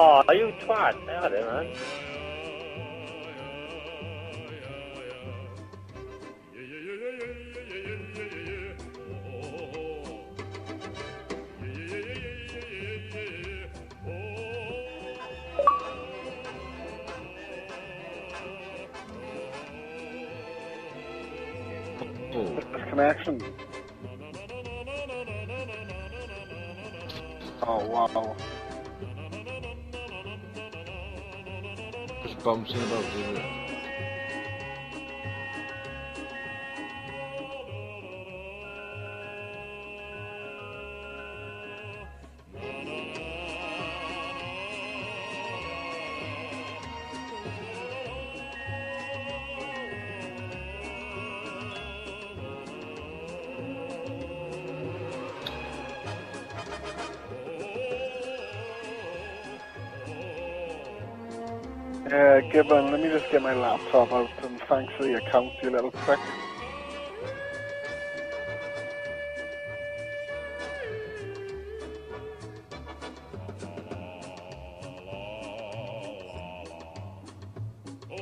Oh, you twat. Out there, man. Disconnection. Oh wow. Just bouncing about, Uh, yeah, Gibbon, let me just get my laptop out and thanks for the account, you little prick. Oh,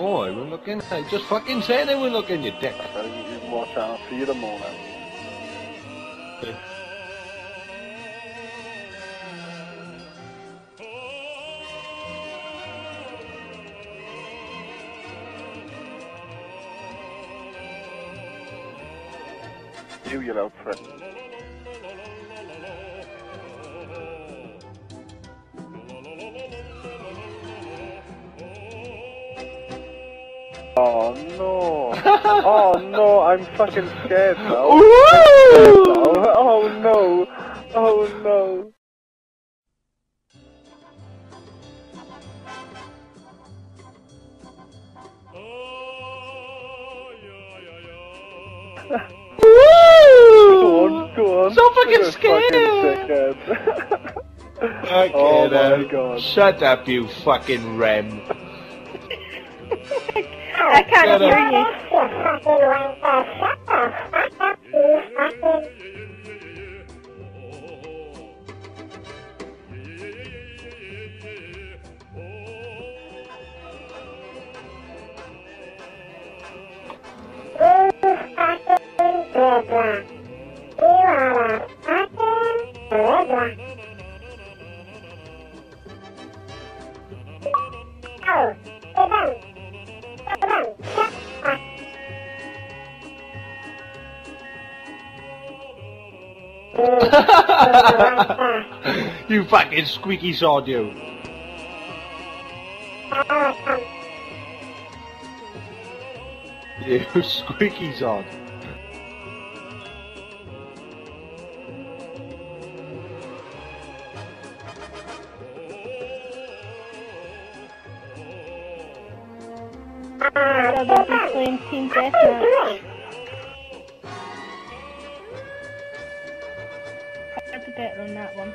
Oh, I were looking. I just fucking said I were looking, you dick. Uh, you, you can watch out for you the morning. You, prick. Oh no! oh no! I'm fucking scared now. I'm scared. Oh no! Oh no! Go on, go on. So fucking You're scared. dickhead. Okay, Oh, my then. God. Shut up, you fucking rem. I can't Shut up. hear you. You fucking squeaky sod, you. You squeaky Deathmatch. I did better on that one.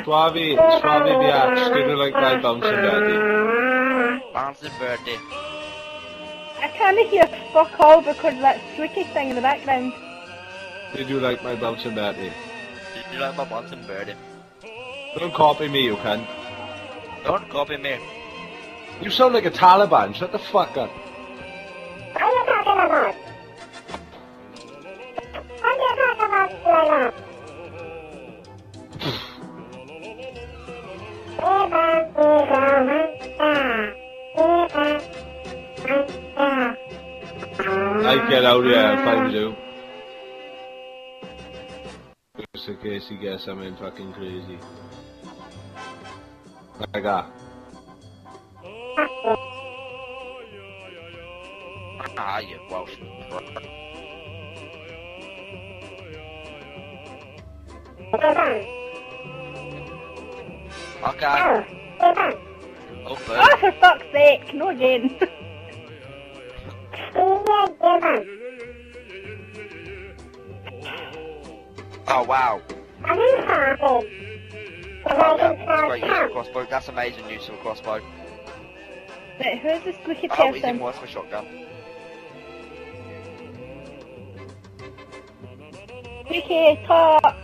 Suave, suave biatch. Did you like my bouncing daddy? Bouncing birdie. I can't hear fuck all because of that squeaky thing in the background. Did you like my bouncing daddy? Did you like my bouncing birdie? Don't copy me, you cunt. Don't copy me. You sound like a Taliban. Shut the fuck up. Quick, yeah, out of here, you. Just in case he gets something fucking crazy. Like that. Ah, you Welsh. prick. Okay. Ah. Oh. Oh, for fuck's sake, no again. Oh, wow. Oh, yeah. That's great use of a crossbow. That's amazing use of a crossbow. right, who's the squeaky Oh, he's even person? worse with a shotgun. Squeaky, talk.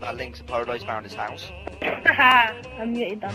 That Link's Polo's found his house. Haha, I'm muted them.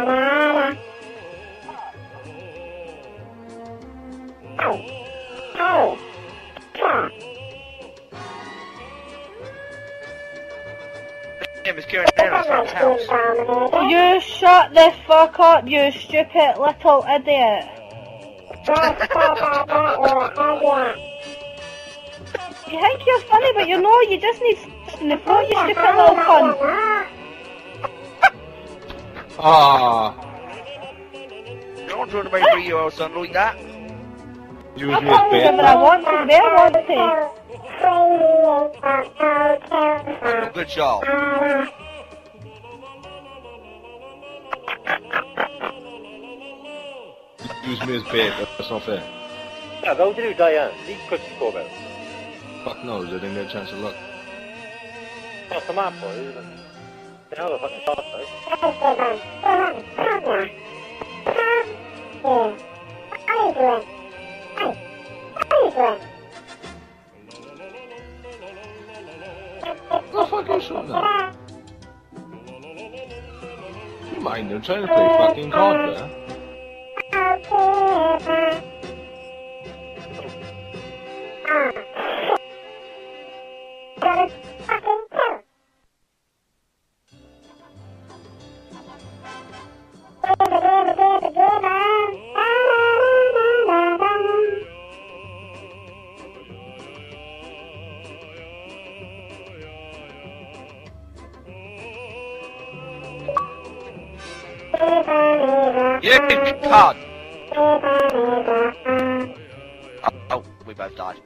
fuck up, you stupid little idiot. You think you're funny, but you know you just need s- in the throat, you stupid little cunt. Ah, Don't throw my three-year-old son like that. use I me as can't do bait. whatever I want to, where I want to. Good job. Use me as bait, that's not fair. Yeah, go to do Diane. Quick score about. Fuck knows, I didn't get a chance to look. What's the map for you? Now the fucking shot, though. Oh, fuck you, shut. You mind, I'm trying to play fucking card there. You card. Oh, oh, we both died.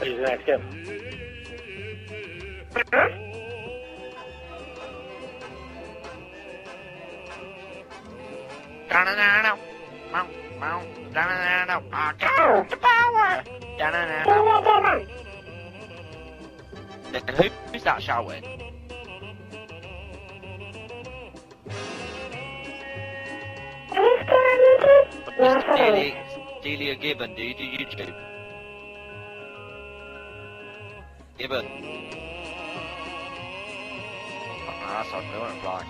Who's the next game? Da-na-na-na. Da-na-na-na. I got the power. Da-na-na-na. Who- Who's that shouting? Delia, Steelier Gibbon, do you do YouTube? Gibbon. Oh, that's not no reply.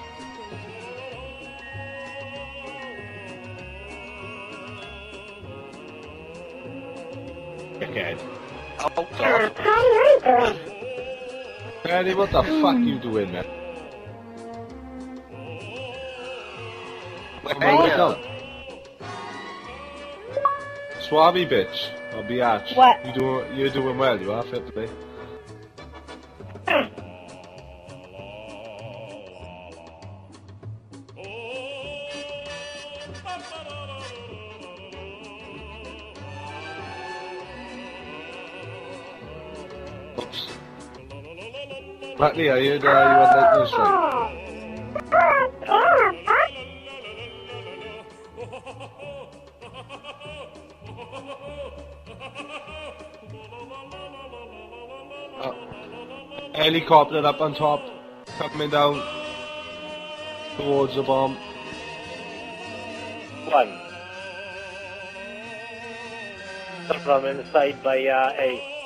Dickhead. Oh, God. Eddie, what the fuck you doing, man? Where Come on, are wake you? Swabby bitch. I'll be arch. What? You doing, you're doing well, you are, fair play. Oops. Matty, I heard uh, you had lightning strike. Helicopter up on top, coming down towards the bomb. One. From inside by uh, A.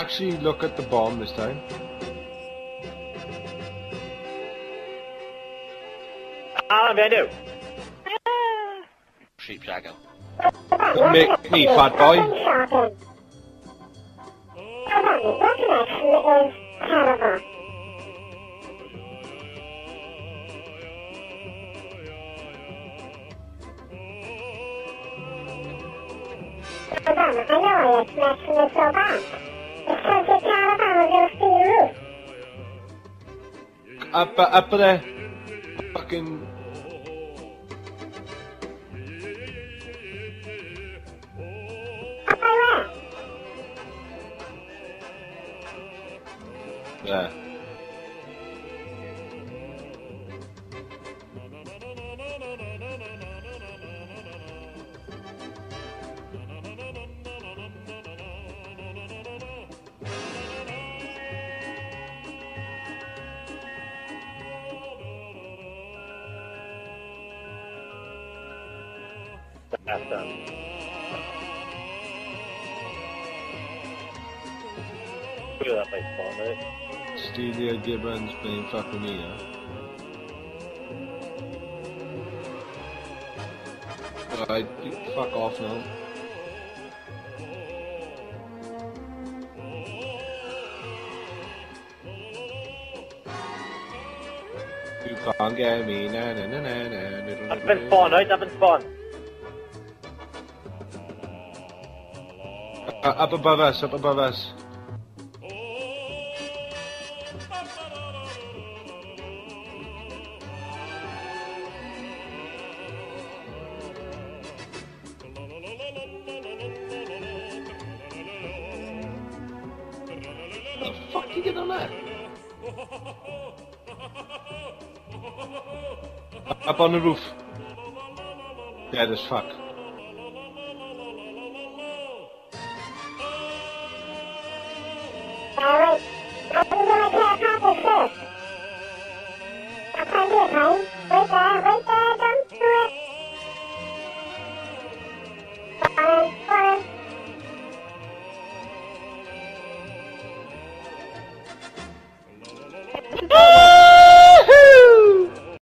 actually look at the bomb this time. Ah, Vendo. Sheep Jagger. Don't make me, fat boy. I know, it's messing me so bad. Up, uh, up there. Fucking. Up there. that um, feel that they spot it. Steelier Gibbons being fucking here. Right, fuck off now. You can't get me, na na na na na. That's been spawned, right? That's been spawned. Uh, up above us, up above us. Up on the roof. Dead as fuck. I'm vai, vai, vai, vai, vai, vai, vai,